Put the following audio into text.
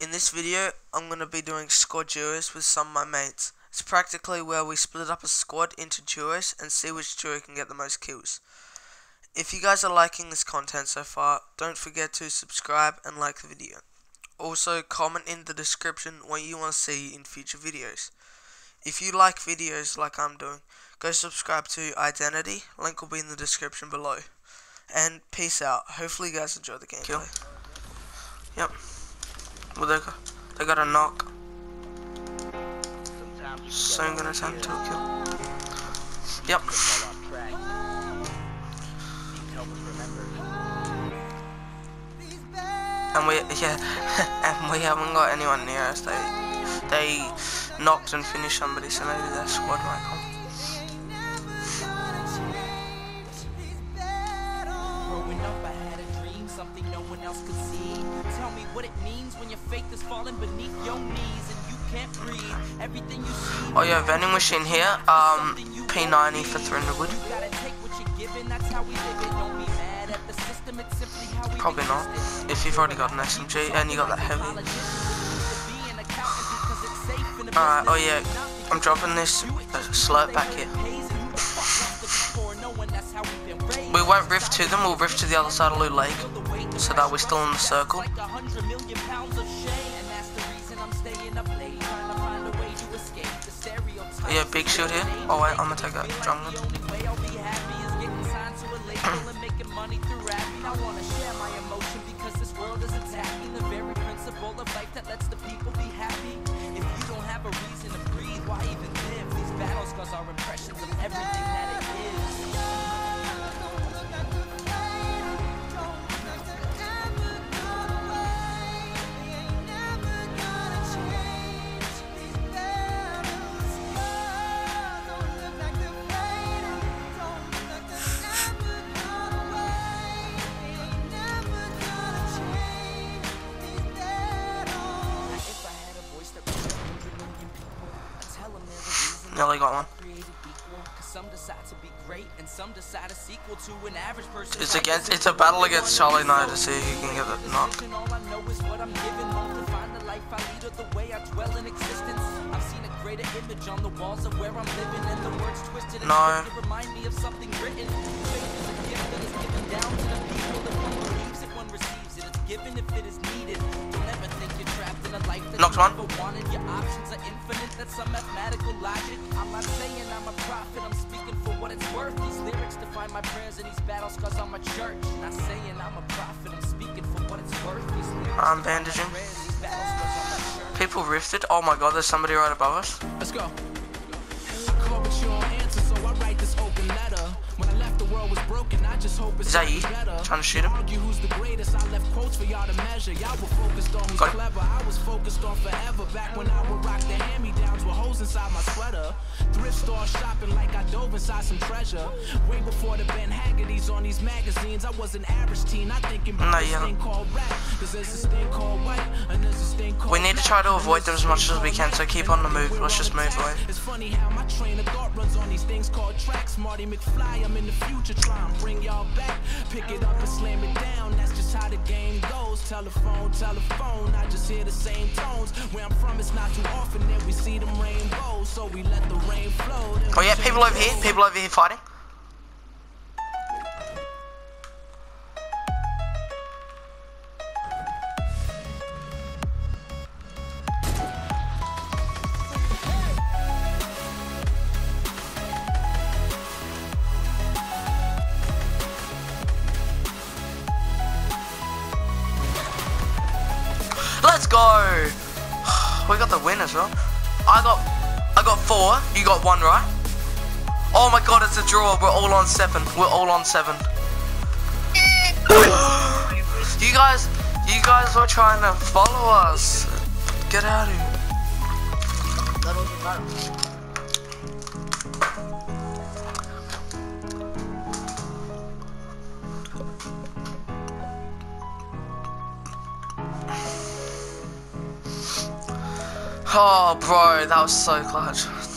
In this video, I'm going to be doing squad duos with some of my mates. It's practically where we split up a squad into duos and see which duo can get the most kills. If you guys are liking this content so far, don't forget to subscribe and like the video. Also, comment in the description what you want to see in future videos. If you like videos like I'm doing, go subscribe to Identity, link will be in the description below. And peace out. Hopefully you guys enjoy the gameplay. Kill. Yep. Well, they got, they got a knock. So I'm gonna attempt to kill. Yep. And we, yeah, and we haven't got anyone near us. They, they knocked and finished somebody, so maybe their squad might come. Something no one else could see. Tell me what it means when your faith is falling beneath your knees and you can't breathe. Everything you see. Oh yeah, vending machine here. Um, P90 for 300 wood. You gotta take what you're given, that's how we live it. Don't be mad at the system, it's simply how we Probably not. If you've already got an SMG and you got that heavy. Alright, oh yeah, I'm dropping this uh, slurp back here. We won't rift to them, we'll rift to the other side of Loot Lake, so that we're still in the circle. Yeah, big shield here. Oh wait, I'm gonna take that drum gun. An average person. It's against, it's a battle against Charlie Knight to see who can get the knock. All I know is what I'm given. Won't define the life I lead or the way I dwell in existence. I've seen a greater image on the walls of where I'm living, and the words twisted and No. twisted remind me of something written. Faith is a gift that is given down to the people. If one believes it, one receives it. It's given if it is needed. Don't ever think you're trapped in a life that Knocked one. Never wanted. Your options are infinite. That's some mathematical logic. I'm not saying I'm a prophet. I'm speaking for what it's worth. These lyrics define my prayers and these battle scars on my church. Not saying I'm a prophet. I'm speaking for what it's worth. These lyrics I'm bandaging. prayers, these battle scars on my church. People rifted. Oh my god, there's somebody right above us. Let's go. Is that you? better. Trying to shoot him? Argue who's the greatest. I left quotes for y'all to measure. Y'all were focused on who's Got it. clever. I was focused on forever. Back when I would rock the hand-me-downs with holes inside my sweater. Thrift store shopping like I dove inside some treasure. Way before the Ben Haggerty's on these magazines. I was an average teen. I thinking about this thing called rap. Cause there's this thing called white, We need to try to avoid them as much as we can, so keep on the move. Let's just move away. it's funny how my train of thought runs on these things called tracks. Marty McFly, I'm in the future trying to bring y'all back. Pick it up and slam it down. That's just how the game goes. Telephone, telephone. I just hear the same tones. Where I'm from, it's not too often that we see them rainbows. So we let the rain flow. Oh yeah, people over here. People over here fighting. We got the win as well. I got I got four, you got one right? Oh my god, it's a draw. We're all on seven. We're all on seven. you guys you guys were trying to follow us. Get out of here. Oh, bro, that was so clutch.